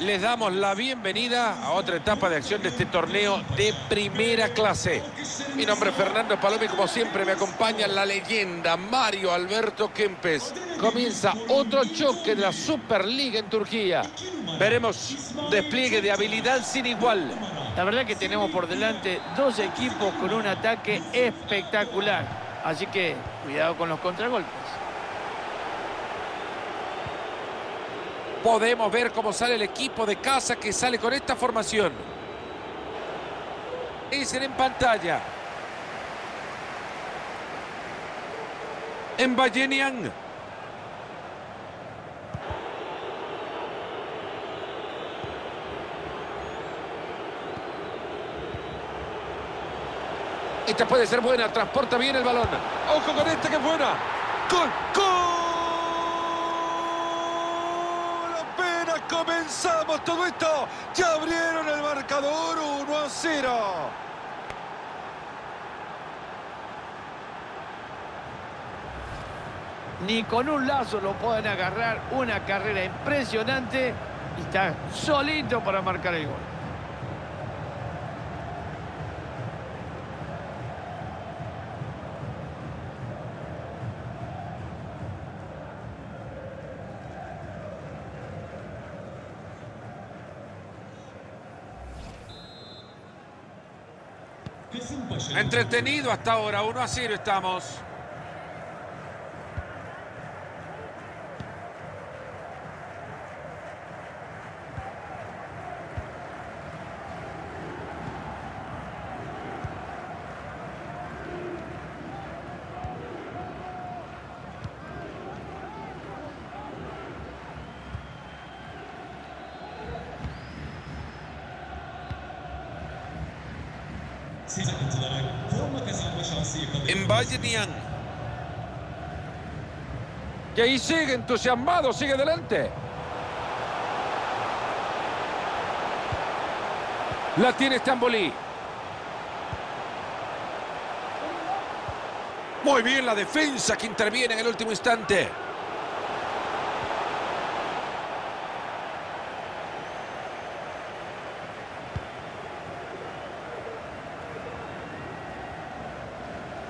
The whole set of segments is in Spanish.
les damos la bienvenida a otra etapa de acción de este torneo de primera clase. Mi nombre es Fernando Palomi, como siempre me acompaña la leyenda Mario Alberto Kempes. Comienza otro choque de la Superliga en Turquía. Veremos despliegue de habilidad sin igual. La verdad que tenemos por delante dos equipos con un ataque espectacular. Así que cuidado con los contragolpes. Podemos ver cómo sale el equipo de casa que sale con esta formación. Dicen en pantalla. En Ballenian. Esta puede ser buena, transporta bien el balón. Ojo con esta que es buena. ¡Gol! ¡Gol! Comenzamos todo esto. Ya abrieron el marcador 1 a 0. Ni con un lazo lo pueden agarrar. Una carrera impresionante. Y está solito para marcar el gol. Entretenido hasta ahora, 1 a 0 estamos. En Ballenian. Y ahí sigue entusiasmado, sigue adelante. La tiene Stamboli. Muy bien la defensa que interviene en el último instante.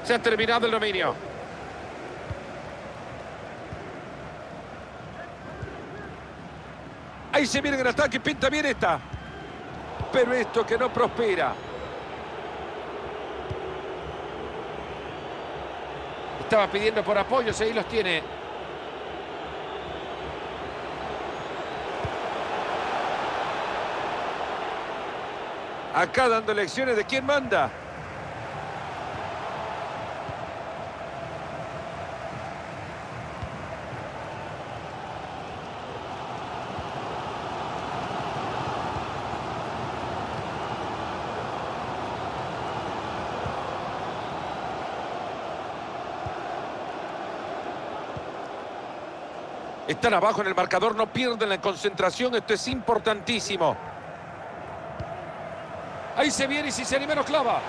Se ha terminado el dominio. Ahí se viene el ataque, pinta bien esta. Pero esto que no prospera. Estaba pidiendo por apoyos, ahí los tiene. Acá dando lecciones de quién manda. Están abajo en el marcador, no pierden la concentración, esto es importantísimo. Ahí se viene y si se anima clava.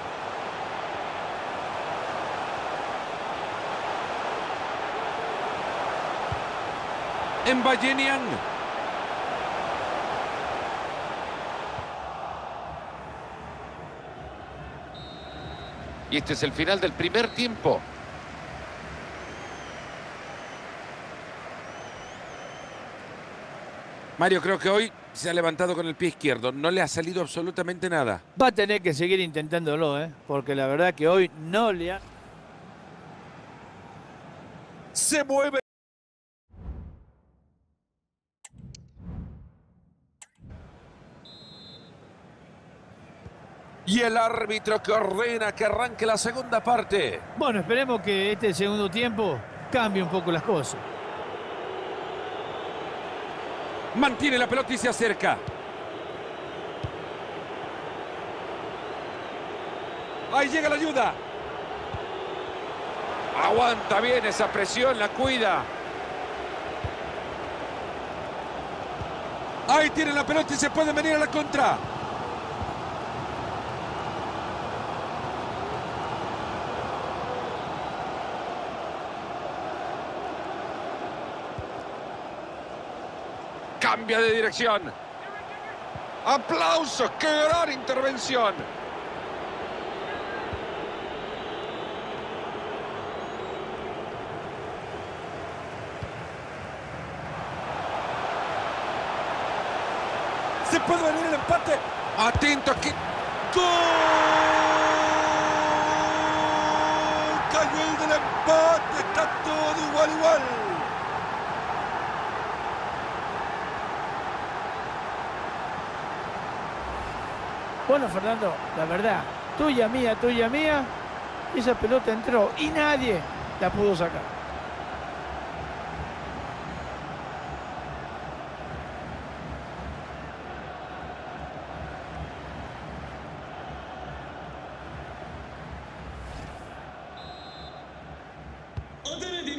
En Ballenian. Y este es el final del primer tiempo. Mario, creo que hoy se ha levantado con el pie izquierdo. No le ha salido absolutamente nada. Va a tener que seguir intentándolo, ¿eh? porque la verdad que hoy no le ha... Se mueve. Y el árbitro que ordena que arranque la segunda parte. Bueno, esperemos que este segundo tiempo cambie un poco las cosas. Mantiene la pelota y se acerca. Ahí llega la ayuda. Aguanta bien esa presión, la cuida. Ahí tiene la pelota y se puede venir a la contra. Cambia de dirección. ¡Aplausos! ¡Qué gran intervención! Se puede venir el empate. Atento que... ¡Gol! Cayó el del empate. Está todo igual, igual. Bueno, Fernando, la verdad, tuya, mía, tuya, mía, esa pelota entró y nadie la pudo sacar.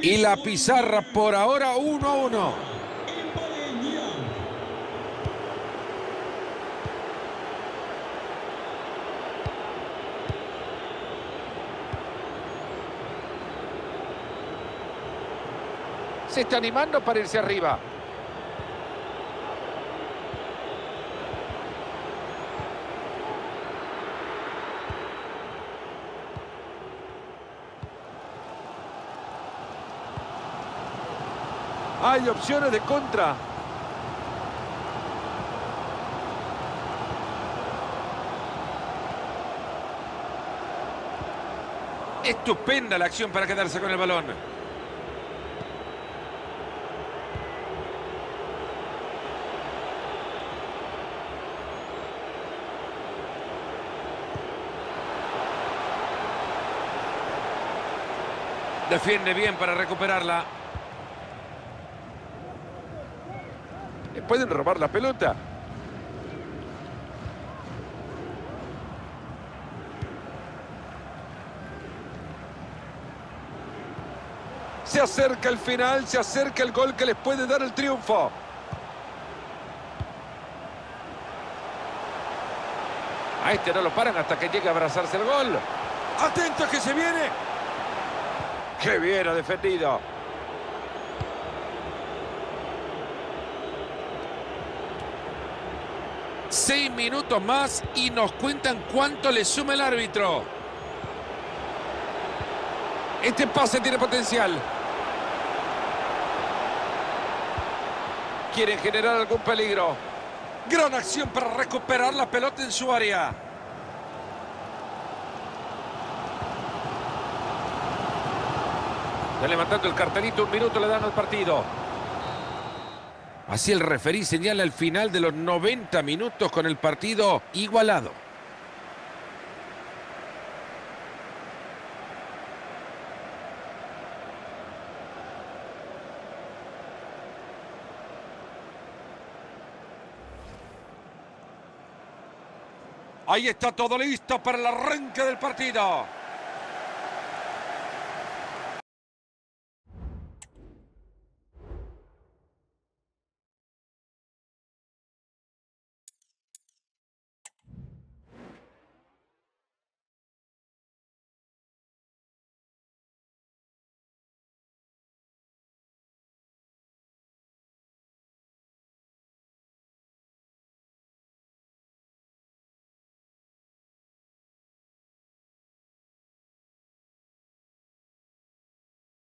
Y la pizarra por ahora 1 a 1. Se está animando para irse arriba. Hay opciones de contra. Estupenda la acción para quedarse con el balón. Defiende bien para recuperarla. ¿Le pueden robar la pelota? Se acerca el final, se acerca el gol que les puede dar el triunfo. A este no lo paran hasta que llegue a abrazarse el gol. Atento que se viene. ¡Qué bien ha defendido! Seis minutos más y nos cuentan cuánto le suma el árbitro. Este pase tiene potencial. Quieren generar algún peligro. Gran acción para recuperar la pelota en su área. Ya levantando el cartelito, un minuto le dan al partido. Así el referí señala el final de los 90 minutos con el partido igualado. Ahí está todo listo para el arranque del partido.